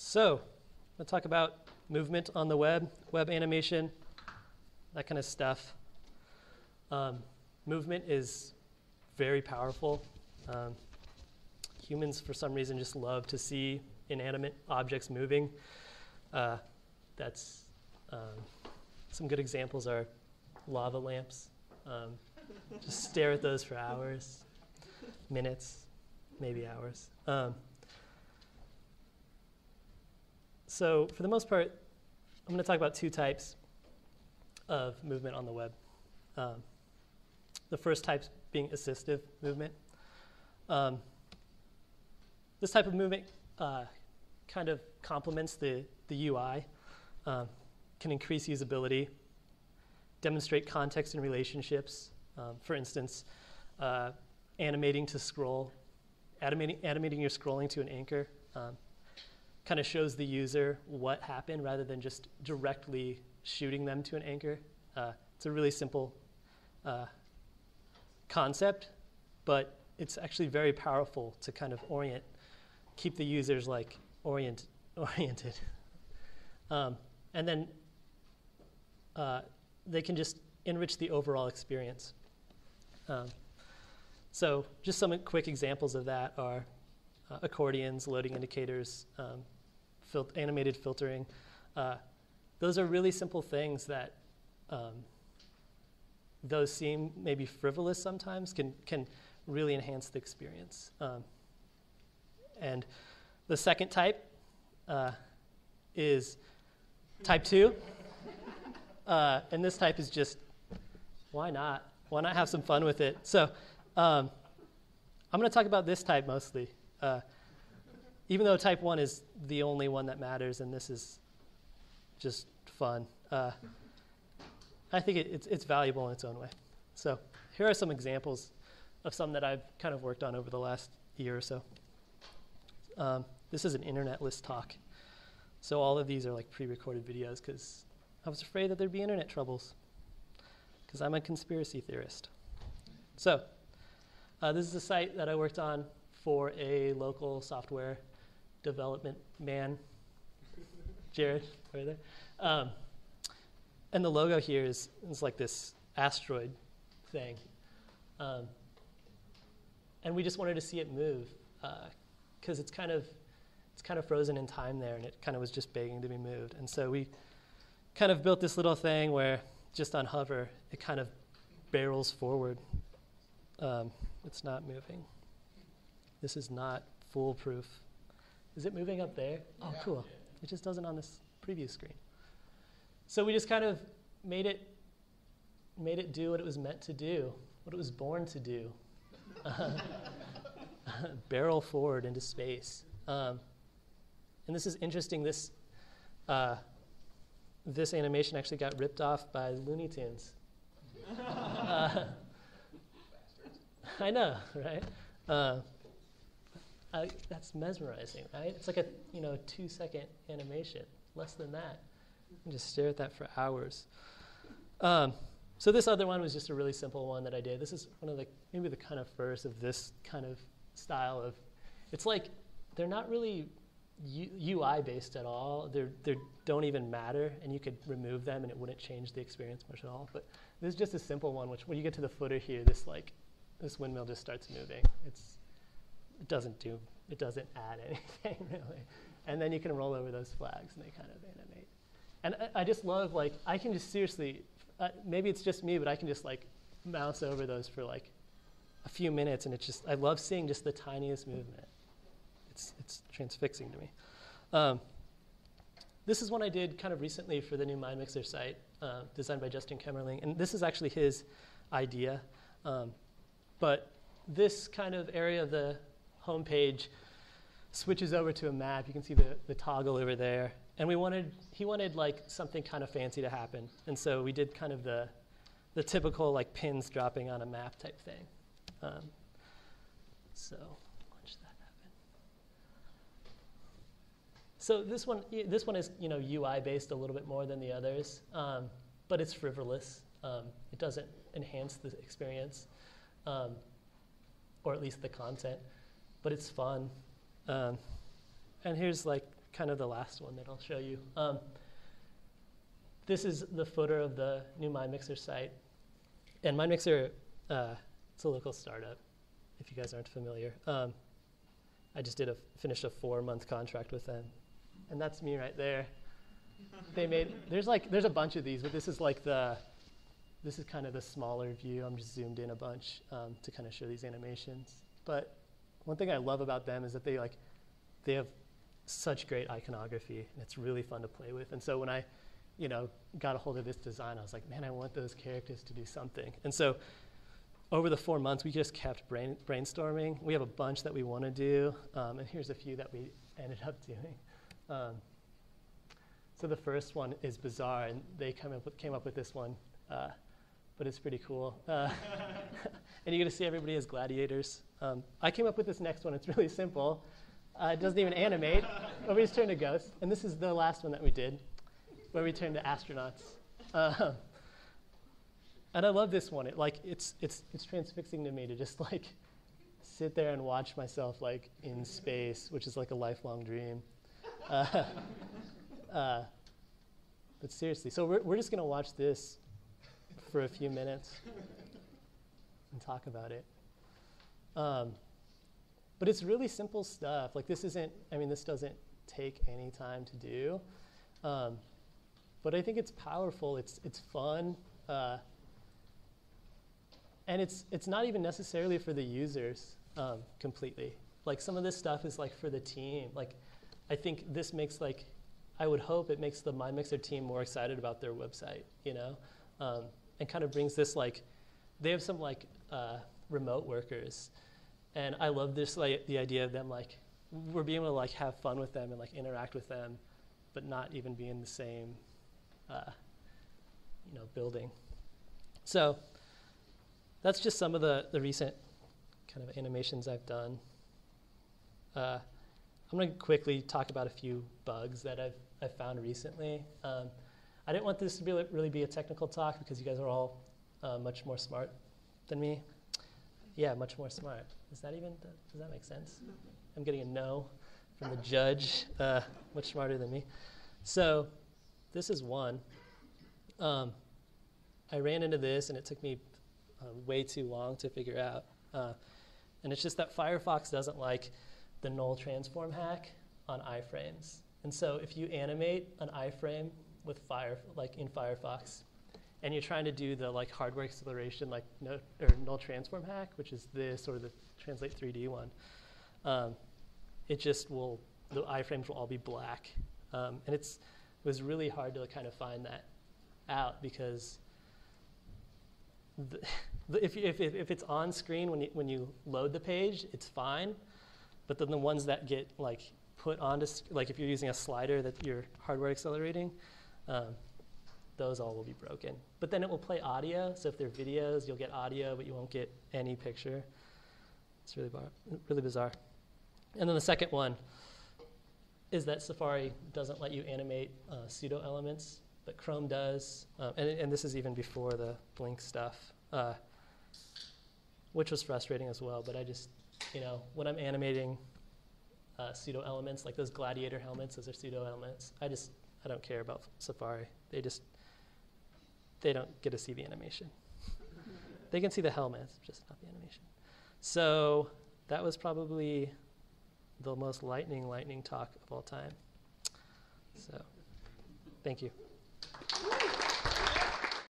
So, let's talk about movement on the web, web animation, that kind of stuff. Um, movement is very powerful. Um, humans, for some reason, just love to see inanimate objects moving. Uh, that's um, some good examples are lava lamps. Um, just stare at those for hours, minutes, maybe hours. So, for the most part, I'm going to talk about two types of movement on the web. Um, the first type being assistive movement. Um, this type of movement uh, kind of complements the, the UI, um, can increase usability, demonstrate context and relationships. Um, for instance, uh, animating to scroll, animating, animating your scrolling to an anchor um, kind of shows the user what happened rather than just directly shooting them to an anchor. Uh, it's a really simple uh, concept, but it's actually very powerful to kind of orient, keep the users like orient, oriented. Um, and then uh, they can just enrich the overall experience. Um, so just some quick examples of that are uh, accordions, loading indicators, um, fil- animated filtering. Uh, those are really simple things that um, those seem maybe frivolous sometimes can, can really enhance the experience. Um, and the second type uh, is type two. Uh, and this type is just, why not? Why not have some fun with it? So um, I'm going to talk about this type mostly. Uh, even though type one is the only one that matters, and this is just fun. Uh, I think it, it's, it's valuable in its own way. So here are some examples of some that I've kind of worked on over the last year or so. Um, this is an internet list talk. So all of these are like pre-recorded videos because I was afraid that there'd be internet troubles because I'm a conspiracy theorist. So uh, this is a site that I worked on for a local software development man, Jared, right there. Um, and the logo here is, is like this asteroid thing. Um, and we just wanted to see it move because uh, it's kind of it's kind of frozen in time there, and it kind of was just begging to be moved. And so we kind of built this little thing where just on hover, it kind of barrels forward. Um, it's not moving. This is not foolproof. Is it moving up there? Oh, yeah. cool. It just doesn't on this preview screen. So we just kind of made it made it do what it was meant to do, what it was born to do. barrel forward into space. Um, and this is interesting. This uh, this animation actually got ripped off by Looney Tunes. uh, I know, right? Uh, That's mesmerizing, right? It's like a you know two second animation, less than that. You just stare at that for hours. Um, so this other one was just a really simple one that I did. This is one of the maybe the kind of first of this kind of style of. It's like they're not really U- UI based at all. They they don't even matter, and you could remove them, and it wouldn't change the experience much at all. But this is just a simple one. Which when you get to the footer here, this like this windmill just starts moving. It's it doesn't do, it doesn't add anything really. And then you can roll over those flags and they kind of animate. And I, I just love, like, I can just seriously, uh, maybe it's just me, but I can just like mouse over those for like a few minutes and it's just, I love seeing just the tiniest movement. It's, it's transfixing to me. Um, this is one I did kind of recently for the new Mind Mixer site, uh, designed by Justin Kemmerling. And this is actually his idea. Um, but this kind of area of the home page switches over to a map. You can see the, the toggle over there. And we wanted, he wanted like something kind of fancy to happen. And so we did kind of the, the typical like pins dropping on a map type thing. Um, so watch that happen. So this one, this one is you know UI based a little bit more than the others, um, but it's frivolous. Um, it doesn't enhance the experience, um, or at least the content but it's fun. Um, and here's like kind of the last one that I'll show you. Um, this is the footer of the new MindMixer site. And MindMixer, uh, it's a local startup, if you guys aren't familiar. Um, I just did a finished a four month contract with them, and that's me right there. they made there's like there's a bunch of these, but this is like the this is kind of the smaller view. I'm just zoomed in a bunch um, to kind of show these animations. But one thing I love about them is that they like they have such great iconography, and it's really fun to play with. And so when I you know, got a hold of this design, I was like, man, I want those characters to do something. And so over the four months, we just kept brain, brainstorming. We have a bunch that we want to do, um, and here's a few that we ended up doing. Um, so the first one is bizarre, and they up with, came up with this one, uh, but it's pretty cool. Uh, and you get to see everybody as gladiators. Um, I came up with this next one. It's really simple. Uh, it doesn't even animate. Nobody's turned to ghosts. And this is the last one that we did, where we turned to astronauts. Uh, and I love this one. It like it's it's it's transfixing to me to just like sit there and watch myself like in space, which is like a lifelong dream. Uh, uh, but seriously, so we're we're just gonna watch this for a few minutes and talk about it. Um, but it's really simple stuff. Like this isn't. I mean, this doesn't take any time to do. Um, but I think it's powerful. It's it's fun. Uh, and it's it's not even necessarily for the users um, completely. Like some of this stuff is like for the team. Like I think this makes like I would hope it makes the MindMixer team more excited about their website, you know, um, and kind of brings this like they have some like uh, remote workers, and I love this like the idea of them like we're being able to like have fun with them and like interact with them, but not even be in the same uh, you know building. So that's just some of the, the recent kind of animations I've done. Uh, I'm going to quickly talk about a few bugs that I've, I've found recently. Um, I didn't want this to be, really be a technical talk because you guys are all uh, much more smart than me. Yeah, much more smart. Is that even, does that make sense? I'm getting a no from the judge, uh, much smarter than me. So this is one. Um, I ran into this and it took me uh, way too long to figure out. Uh, and it's just that Firefox doesn't like the null transform hack on iframes. And so if you animate an iframe with Fire, like in Firefox, and you're trying to do the like hardware acceleration, like no, or null transform hack, which is this or the translate 3D one, um, it just will the iframes will all be black, um, and it's it was really hard to kind of find that out because the, if, if, if it's on screen when you, when you load the page, it's fine. But then the ones that get like put onto, like if you're using a slider that you're hardware accelerating, um, those all will be broken. But then it will play audio. So if they're videos, you'll get audio, but you won't get any picture. It's really, really bizarre. And then the second one is that Safari doesn't let you animate uh, pseudo elements but Chrome does, um, and, and, this is even before the Blink stuff, uh, which was frustrating as well. But I just, you know, when I'm animating uh, pseudo elements like those gladiator helmets, those are pseudo elements. I just, I don't care about Safari. They just, they don't get to see the animation. they can see the helmets, just not the animation. So that was probably the most lightning, lightning talk of all time. So, thank you.